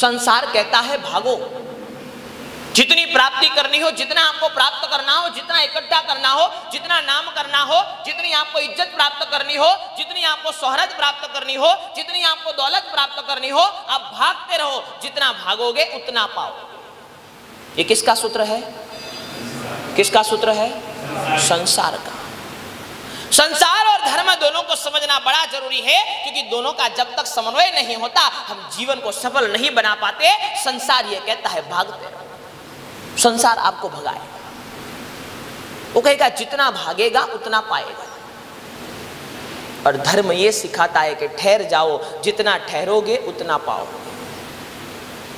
संसार कहता है, भागो। जितनी प्राप्ति करनी हो, जितना आपको प्राप्त करना हो, जितना इकट्ठा करना हो, जितना नाम करना हो, जितनी आपको इज़्ज़त प्राप्त करनी हो, जितनी आपको शोहरत प्राप्त करनी हो, जितनी आपको दौलत प्राप्त करनी हो, आप भागते रहो। जितना भागोगे, उतना पाओ। ये किसका सूत्र है? किसका सूत्र है? संसार का। संसार और धर्म दोनों को समझना बड़ा ज़रूरी है, क्योंकि दोनों का जब तक समन्वय नहीं होता, हम जीवन को सफल नहीं बना पाते, संसार ये कहता है, भागते। संसार आपको भगाएगा। वो कहेगा, जितना भागेगा, उतना पाएगा। और धर्म ये सिखाता है कि ठहर जाओ, जितना ठहरोगे, उतना पाओगे।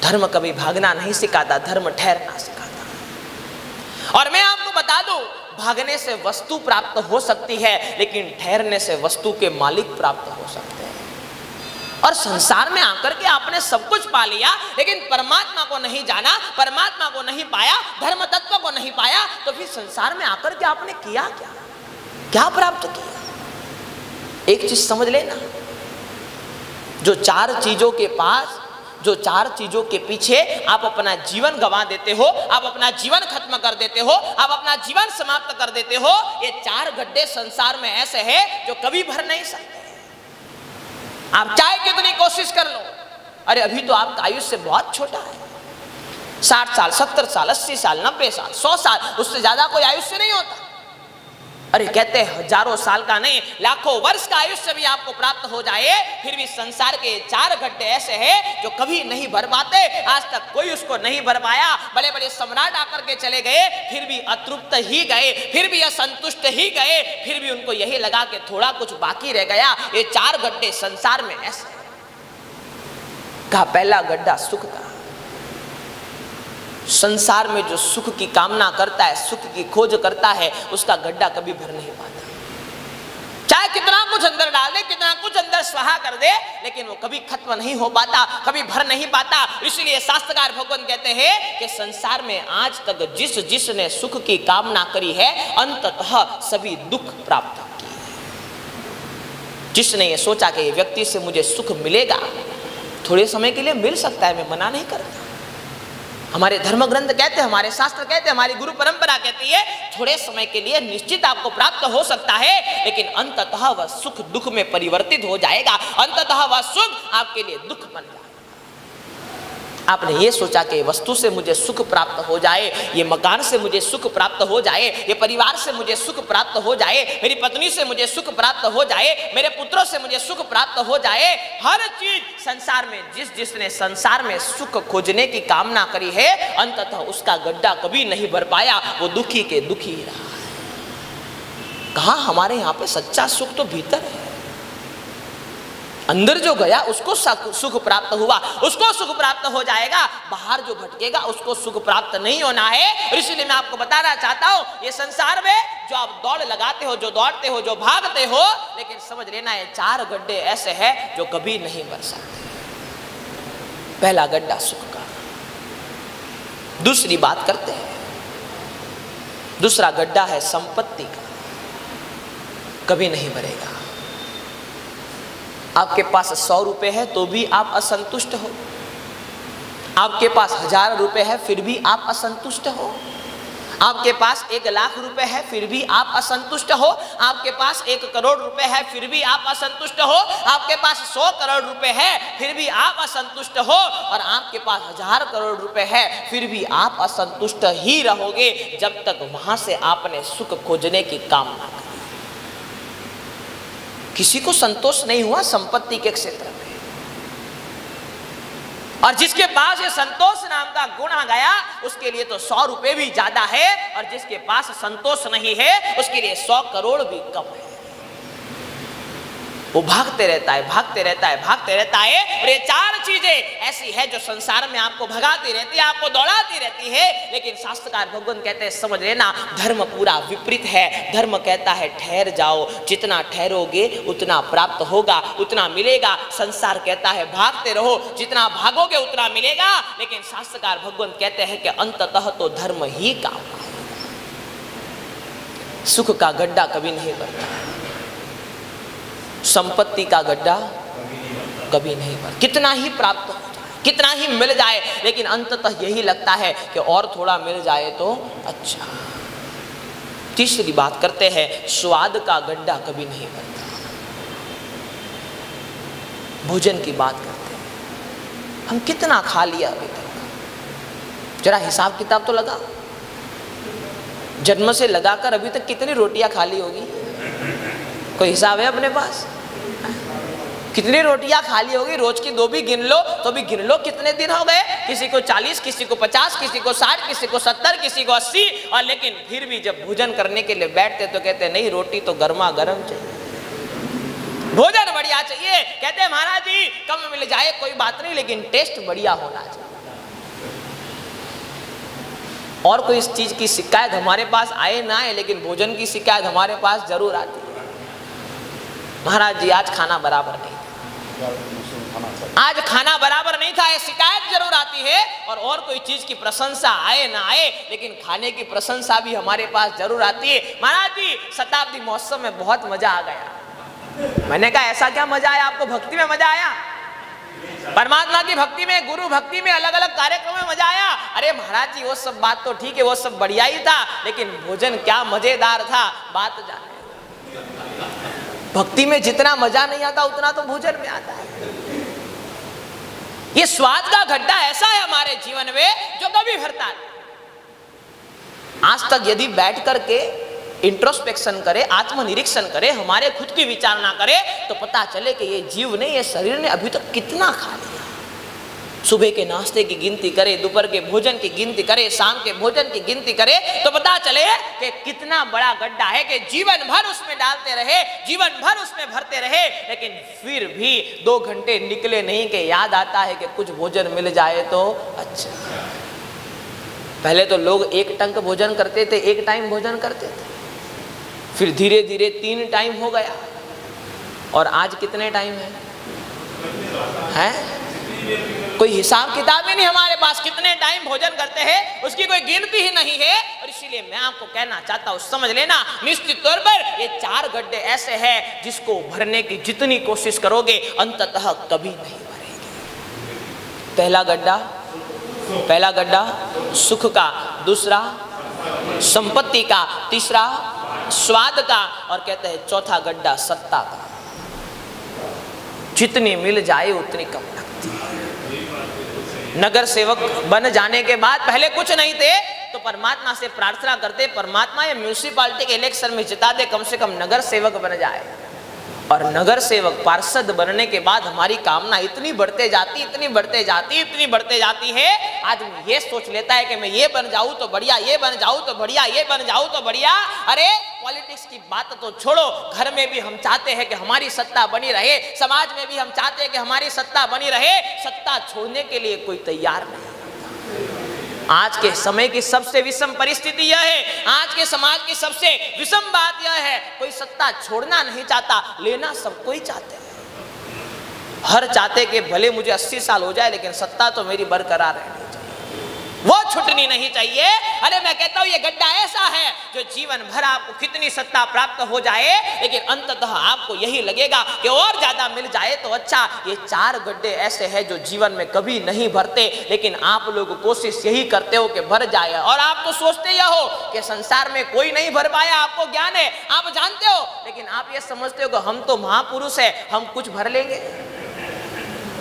धर्म कभी भागना नहीं सिखाता, धर्म ठहरना सिखाता और मैं आपको बता दूँ भागने से वस्तु प्राप्त हो सकती है, लेकिन ठहरने से वस्तु के मालिक प्राप्त हो सकते हैं। और संसार में आकर के आपने सब कुछ पा लिया, लेकिन परमात्मा को नहीं जाना, परमात्मा को नहीं पाया धर्म तत्व को नहीं पाया तो फिर संसार में आकर के आपने किया क्या? क्या प्राप्त किया? एक चीज़ समझ लेना। जो चार चीज़ों के पास जो चार चीज़ों के पीछे आप अपना जीवन गंवा देते हो, आप अपना जीवन खत्म कर देते हो, आप अपना जीवन समाप्त कर देते हो, ये चार गड्ढे संसार में ऐसे हैं जो कभी भर नहीं सकते। आप चाहे कितनी कोशिश कर लो, अरे अभी तो आपका आयुष्य बहुत छोटा है। साठ साल, सत्तर साल, अस्सी साल, नब्बे साल, सौ साल, उससे ज़्यादा कोई आयुष्य नहीं होता। अरे कहते हज़ारों साल का नहीं, लाखों वर्ष का आयुष्य भी आपको प्राप्त हो जाए, फिर भी संसार के चार गड्ढे ऐसे हैं जो कभी नहीं भर पाते आज तक कोई उसको नहीं भर पाया बड़े बड़े सम्राट आकर के चले गए, फिर भी अतृप्त ही गए, फिर भी असंतुष्ट ही गए, फिर भी उनको यही लगा कि थोड़ा कुछ बाकी रह गया, ये चार गड्ढे संसार में ऐसे कहा पहला गड्ढा सुख का संसार में जो सुख की कामना करता है, सुख की खोज करता है, उसका गड्ढा कभी भर नहीं पाता। चाहे कितना कुछ अंदर डाल दे, कितना कुछ अंदर स्वाहा कर दे, लेकिन वो कभी खत्म नहीं हो पाता, कभी भर नहीं पाता। इसलिए शास्त्रकार भगवान कहते हैं कि संसार में आज तक जिस जिसने सुख की कामना करी है, अंततः सभी दुख प्राप्त किए जिसने ये सोचा कि ये व्यक्ति से मुझे सुख मिलेगा, थोड़े समय के लिए मिल सकता है, मैं मना नहीं करता। हमारे धर्म ग्रंथ कहते हैं, हमारे शास्त्र कहते हैं, हमारी गुरु परंपरा कहती है, थोड़े समय के लिए निश्चित आपको प्राप्त हो सकता है, लेकिन अंततः वह सुख दुख में परिवर्तित हो जाएगा। अंततः वह सुख आपके लिए दुख बन जाएगा। आपने ये सोचा कि वस्तु से मुझे सुख प्राप्त हो जाए, ये मकान से मुझे सुख प्राप्त हो जाए, ये परिवार से मुझे सुख प्राप्त हो जाए, मेरी पत्नी से मुझे सुख प्राप्त हो जाए, मेरे पुत्रों से मुझे सुख प्राप्त हो जाए, हर चीज़ संसार में, जिस जिसने संसार में सुख खोजने की कामना करी है, अंततः उसका गड्ढा कभी नहीं भर पाया, वो दुखी के दुखी रहा कहा हमारे यहाँ पे सच्चा सुख तो भीतर है? अंदर जो गया, उसको सुख प्राप्त हुआ। उसको सुख प्राप्त हो जाएगा, बाहर जो भटकेगा, उसको सुख प्राप्त नहीं होना है। और इसलिए मैं आपको बताना चाहता हूँ, ये संसार में जो आप दौड़ लगाते हो, जो दौड़ते हो, जो भागते हो, लेकिन समझ लेना ये चार गड्ढे ऐसे हैं जो कभी नहीं भर सकते। पहला गड्ढा सुख का। दूसरी बात करते हैं। दूसरा गड्ढा है संपत्ति का। कभी नहीं भरेगा आपके पास सौ रुपए है तो भी आप असंतुष्ट हो। आपके पास हज़ार रुपए है, फिर भी आप असंतुष्ट हो। आपके पास एक लाख रुपए है, फिर भी आप असंतुष्ट हो। आपके पास एक करोड़ रुपए है, फिर भी आप असंतुष्ट हो। आपके पास सौ करोड़ रुपए है, फिर भी आप असंतुष्ट हो। और आपके पास हज़ार करोड़ रुपए है, फिर भी आप असंतुष्ट ही रहोगे, जब तक वहाँ से आपने सुख खोजने की कामना की किसी को संतोष नहीं हुआ संपत्ति के क्षेत्र में। और जिसके पास ये संतोष नाम का गुण आ गया, उसके लिए तो सौ रुपए भी ज़्यादा है, और जिसके पास संतोष नहीं है, उसके लिए सौ करोड़ भी कम है। वो भागते रहता है, भागते रहता है, भागते रहता है। और ये चार चीज़ें ऐसी है जो संसार में आपको भगाती रहती है, आपको दौड़ाती रहती है। लेकिन शास्त्रकार भगवान कहते हैं, समझ लेना, धर्म पूरा विपरीत है। धर्म कहता है, ठहर जाओ, जितना ठहरोगे, उतना प्राप्त होगा, उतना मिलेगा। संसार कहता है, भागते रहो, जितना भागोगे, उतना मिलेगा। लेकिन शास्त्रकार भगवान कहते हैं कि अंततः तो धर्म ही काम। सुख का गड्ढा कभी नहीं बनता। संपत्ति का गड्ढा कभी नहीं भर कितना ही प्राप्त हो कितना ही मिल जाए, लेकिन अंततः यही लगता है कि और थोड़ा मिल जाए तो अच्छा। तीसरी बात करते हैं, स्वाद का गड्ढा कभी नहीं बनता। भोजन की बात करते हैं। हम कितना खा लिया अभी तक? जरा हिसाब किताब तो लगा। जन्म से लगाकर अभी तक कितनी रोटियाँ खाली होगी? कोई हिसाब है अपने पास? कितनी रोटियाँ खाली होगी? रोज की दो भी गिन लो तो भी गिन लो कितने दिन हो गए? किसी को चालीस, किसी को पचास, किसी को साठ, किसी को सत्तर, किसी को अस्सी। और लेकिन फिर भी जब भोजन करने के लिए बैठते तो कहते नहीं, रोटी तो गर्मा गर्म चाहिए। भोजन बढ़िया चाहिए। कहते महाराज जी, कम मिल जाए, कोई बात नहीं, लेकिन टेस्ट बढ़िया होना चाहिए। और कोई इस चीज़ की शिकायत हमारे पास आए ना आए, लेकिन भोजन की शिकायत हमारे पास ज़रूर आती है। महाराज जी, आज खाना बराबर नहीं। आज खाना बराबर नहीं था शिकायत ज़रूर आती है और और कोई चीज़ की प्रशंसा आए ना आए, लेकिन खाने की प्रशंसा भी हमारे पास ज़रूर आती है। महाराज जी, शताब्दी महोत्सव में बहुत मज़ा आ गया। मैंने कहा, ऐसा क्या मज़ा आया? आपको भक्ति में मज़ा आया? परमात्मा की भक्ति में, गुरु भक्ति में अलग अलग कार्यक्रम में मज़ा आया। अरे महाराज जी, वो सब बात तो ठीक है, वो सब बढ़िया ही था, लेकिन भोजन क्या मज़ेदार था, बात जाने। भक्ति में जितना मज़ा नहीं आता, उतना तो भोजन में आता है। ये स्वाद का घड्ढा ऐसा है हमारे जीवन में जो कभी भरता नहीं। आज तक यदि बैठ करके इंट्रोस्पेक्शन करे, आत्मनिरीक्षण करे, हमारे खुद की विचारणा करे तो पता चले कि ये जीव ने ये शरीर ने अभी तक तो कितना खा लिया सुबह के नाश्ते की गिनती करे, दोपहर के भोजन की गिनती करे, शाम के भोजन की गिनती करे तो पता चले कि कितना बड़ा गड्ढा है कि जीवन भर उसमें डालते रहे, जीवन भर उसमें भरते रहे, लेकिन फिर भी दो घंटे निकले नहीं के याद आता है कि कुछ भोजन मिल जाए तो अच्छा। पहले तो लोग एक टंक भोजन करते थे, एक टाइम भोजन करते थे। फिर धीरे धीरे तीन टाइम हो गया। और आज कितने टाइम है? हैं? कोई हिसाब किताब ही नहीं हमारे पास। कितने टाइम भोजन करते हैं, उसकी कोई गिनती ही नहीं है। और इसीलिए मैं आपको कहना चाहता हूँ, समझ लेना, निश्चित तौर पर ये चार गड्ढे ऐसे हैं जिसको भरने की जितनी कोशिश करोगे, अंततः कभी नहीं भरेगी। पहला गड्ढा पहला गड्ढा सुख का, दूसरा संपत्ति का, तीसरा स्वाद का, और कहते हैं चौथा गड्ढा सत्ता का। जितनी मिल जाए उतनी कम लगती है नगर सेवक बन जाने के बाद पहले कुछ नहीं थे तो परमात्मा से प्रार्थना करते, परमात्मा ये म्यूनिसिपालिटी के इलेक्शन में जिता दे, कम से कम नगर सेवक बन जाए। और नगर सेवक, पार्षद बनने के बाद हमारी कामना इतनी बढ़ते जाती, इतनी बढ़ते जाती, इतनी बढ़ते जाती है, आदमी ये सोच लेता है कि मैं ये बन जाऊँ तो बढ़िया, ये बन जाऊँ तो बढ़िया, ये बन जाऊँ तो बढ़िया। अरे पॉलिटिक्स की बात तो छोड़ो। घर में भी हम चाहते हैं कि हमारी सत्ता बनी रहे, समाज में भी हम चाहते हैं कि हमारी सत्ता बनी रहे। सत्ता छोड़ने के लिए कोई तैयार नहीं। आज के समय की सबसे विषम परिस्थिति यह है। आज के समाज की सबसे विषम बात यह है। कोई सत्ता छोड़ना नहीं चाहता, लेना सब कोई चाहते हैं। हर चाहते कि भले मुझे 80 साल हो जाए, लेकिन सत्ता तो मेरी बरकरार रहनी। वो छुटनी नहीं चाहिए। अरे मैं कहता हूँ, ये गड्ढा ऐसा है जो जीवन भर आपको कितनी सत्ता प्राप्त हो जाए, लेकिन अंततः आपको यही लगेगा कि और ज़्यादा मिल जाए तो अच्छा। ये चार गड्ढे ऐसे हैं जो जीवन में कभी नहीं भरते, लेकिन आप लोग कोशिश यही करते हो कि भर जाए। और आप तो सोचते यह हो कि संसार में कोई नहीं भर पाया, आपको ज्ञान है, आप जानते हो, लेकिन आप ये समझते हो कि हम तो महापुरुष है, हम कुछ भर लेंगे।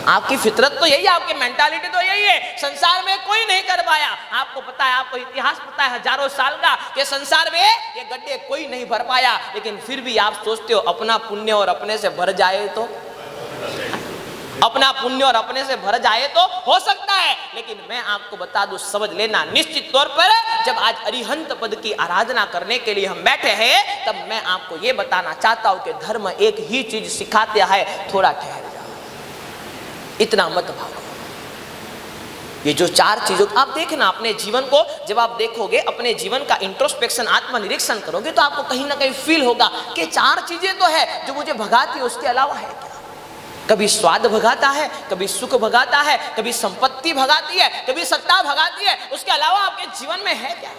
आपकी फितरत तो यही है, आपकी मेंटालिटी तो यही है। संसार में कोई नहीं कर पाया। आपको पता है, आपको इतिहास पता है हज़ारों साल का कि संसार में ये गड्ढे कोई नहीं भर पाया। लेकिन फिर भी आप सोचते हो, अपना पुण्य और अपने से भर जाए तो? अपना पुण्य और अपने से भर जाए तो हो सकता है। लेकिन मैं आपको बता दूँ, समझ लेना निश्चित तौर पर, जब आज अरिहंत पद की आराधना करने के लिए हम बैठे हैं, तब मैं आपको यह बताना चाहता हूँ कि धर्म एक ही चीज़ सिखाते है, थोड़ा ठहर। इतना मत भागो। ये जो चार चीज़ों, आप देखना अपने जीवन को, जब आप देखोगे, अपने जीवन का इंट्रोस्पेक्शन आत्मनिरीक्षण करोगे तो आपको कहीं ना कहीं फील होगा कि चार चीज़ें तो है जो मुझे भगाती है, उसके अलावा है क्या? कभी स्वाद भगाता है, कभी सुख भगाता है, कभी संपत्ति भगाती है, कभी सत्ता भगाती है, उसके अलावा आपके जीवन में है क्या?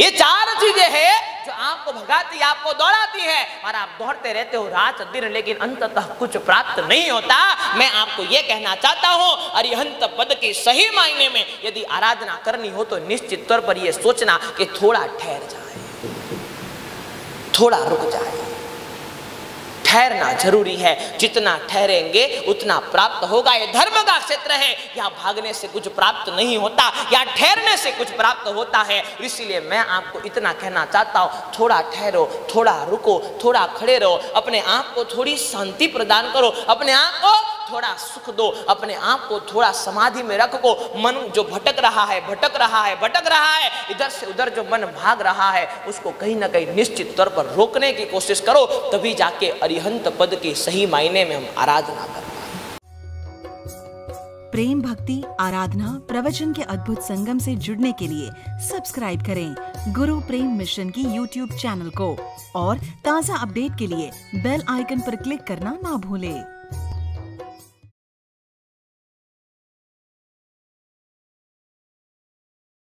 ये चार चीज़ें हैं जो आपको भगाती, आपको दौड़ाती है, और आप दौड़ते रहते हो रात दिन, लेकिन अंततः कुछ प्राप्त नहीं होता। मैं आपको यह कहना चाहता हूँ, अरिहंत पद के सही मायने में यदि आराधना करनी हो तो निश्चित तौर पर यह सोचना कि थोड़ा ठहर जाए, थोड़ा रुक जाए। ठहरना ज़रूरी है। जितना ठहरेंगे, उतना प्राप्त होगा। ये धर्म का क्षेत्र है। या भागने से कुछ प्राप्त नहीं होता, या ठहरने से कुछ प्राप्त होता है। इसीलिए मैं आपको इतना कहना चाहता हूँ, थोड़ा ठहरो, थोड़ा रुको, थोड़ा खड़े रहो। अपने आप को थोड़ी शांति प्रदान करो। अपने आप को थोड़ा सुख दो, अपने आप को थोड़ा समाधि में रख को। मन जो भटक रहा है, भटक रहा है, भटक रहा है, इधर से उधर जो मन भाग रहा है, उसको कहीं ना कहीं निश्चित तौर पर रोकने की कोशिश करो, तभी जाके अरिहंत पद के सही मायने में हम आराधना कर प्रेम भक्ति, आराधना, प्रवचन के अद्भुत संगम से जुड़ने के लिए सब्सक्राइब करें गुरु प्रेम मिशन की यूट्यूब चैनल को और ताज़ा अपडेट के लिए बेल आइकन पर क्लिक करना ना भूलें।